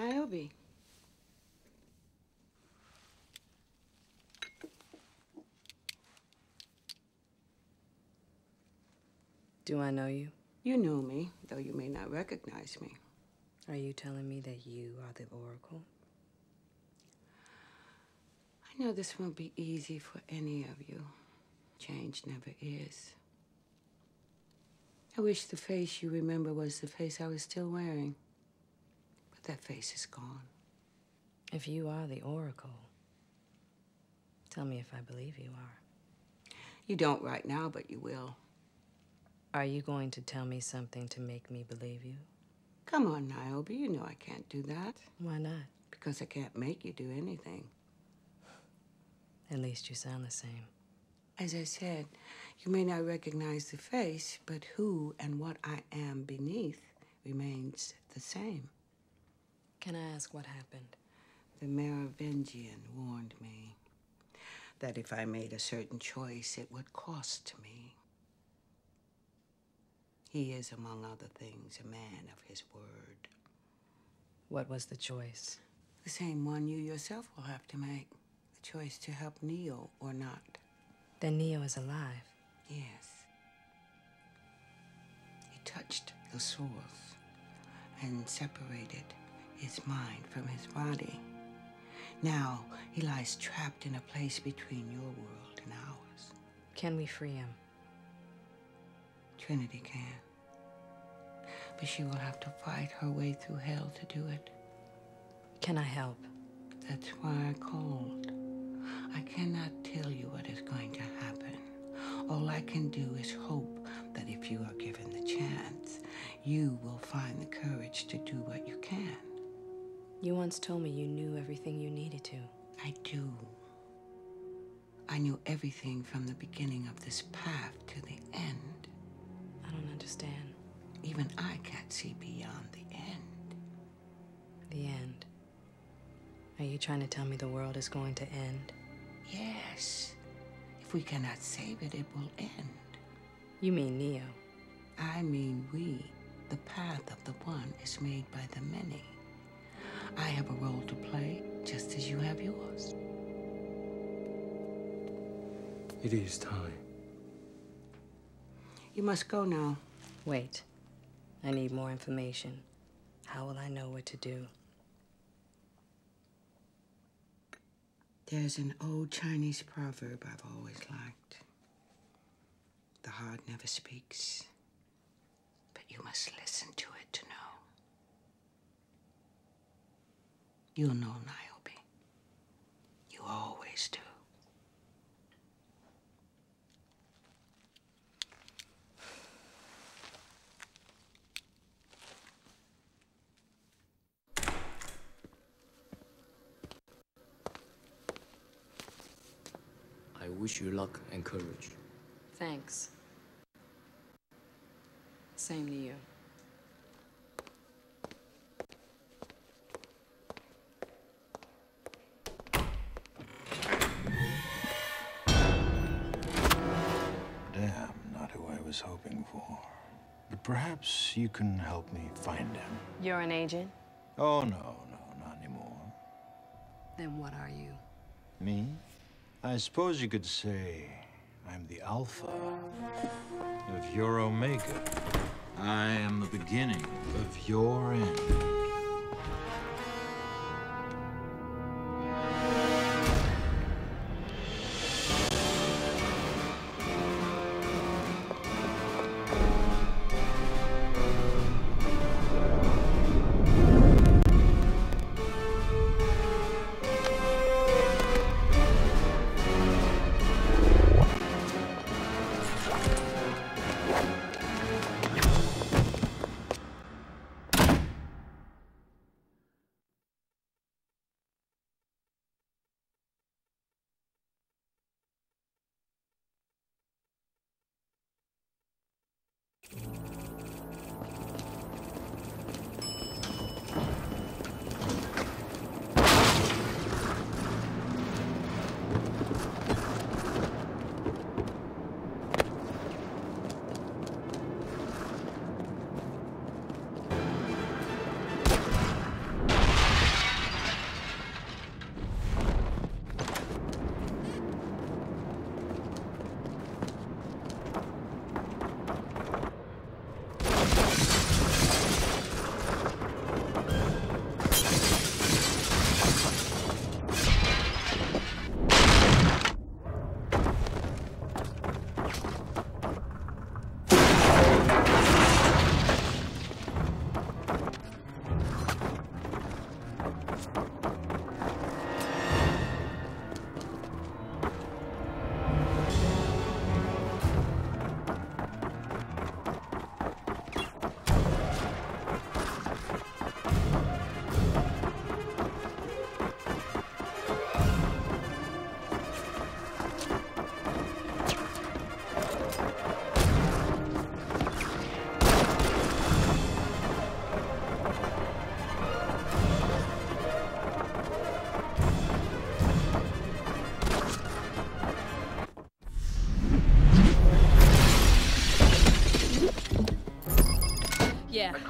Niobe. Do I know you? You know me, though you may not recognize me. Are you telling me that you are the Oracle? I know this won't be easy for any of you. Change never is. I wish the face you remember was the face I was still wearing. That face is gone. If you are the Oracle, tell me if I believe you are. You don't right now, but you will. Are you going to tell me something to make me believe you? Come on, Niobe. You know I can't do that. Why not? Because I can't make you do anything. At least you sound the same. As I said, you may not recognize the face, but who and what I am beneath remains the same. Can I ask what happened? The Merovingian warned me that if I made a certain choice, it would cost me. He is, among other things, a man of his word. What was the choice? The same one you yourself will have to make. The choice to help Neo or not. Then Neo is alive. Yes. He touched the source and separated his mind from his body. Now he lies trapped in a place between your world and ours. Can we free him? Trinity can. But she will have to fight her way through hell to do it. Can I help? That's why I called. I cannot tell you what is going to happen. All I can do is hope that if you are given the chance, you will find the courage to do what you can. You once told me you knew everything you needed to. I do. I knew everything from the beginning of this path to the end. I don't understand. Even I can't see beyond the end. The end. Are you trying to tell me the world is going to end? Yes. If we cannot save it, it will end. You mean Neo? I mean we. The path of the one is made by the many. I have a role to play, just as you have yours. It is time. You must go now. Wait. I need more information. How will I know what to do? There's an old Chinese proverb I've always liked. The heart never speaks, but you must listen to it to know. You'll know, Niobe. You always do. I wish you luck and courage. Thanks. Same to you. Was hoping for. But perhaps you can help me find him. You're an agent? Oh, no, no, not anymore. Then what are you? Me? I suppose you could say I'm the Alpha of your Omega. I am the beginning of your end.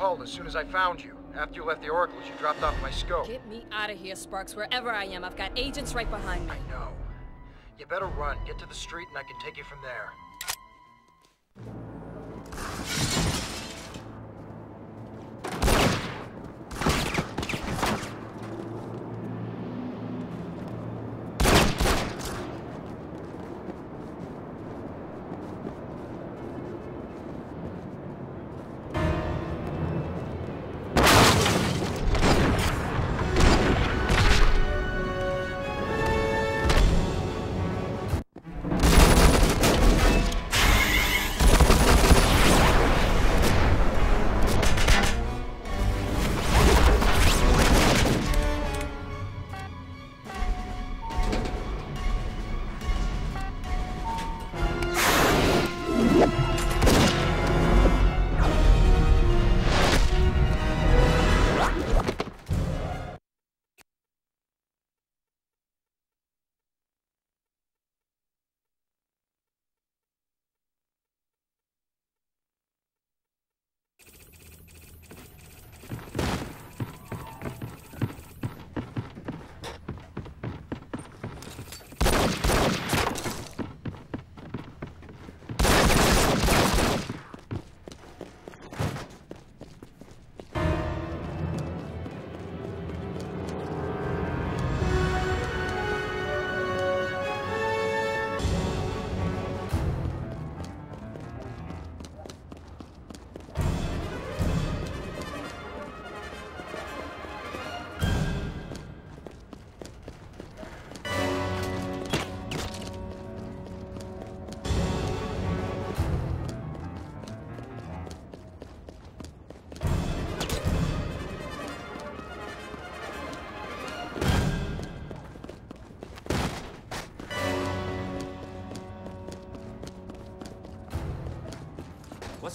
Called as soon as I found you. After you left the Oracle, you dropped off my scope. Get me out of here, Sparks, wherever I am. I've got agents right behind me. I know. You better run. Get to the street and I can take you from there.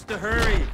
The hurry?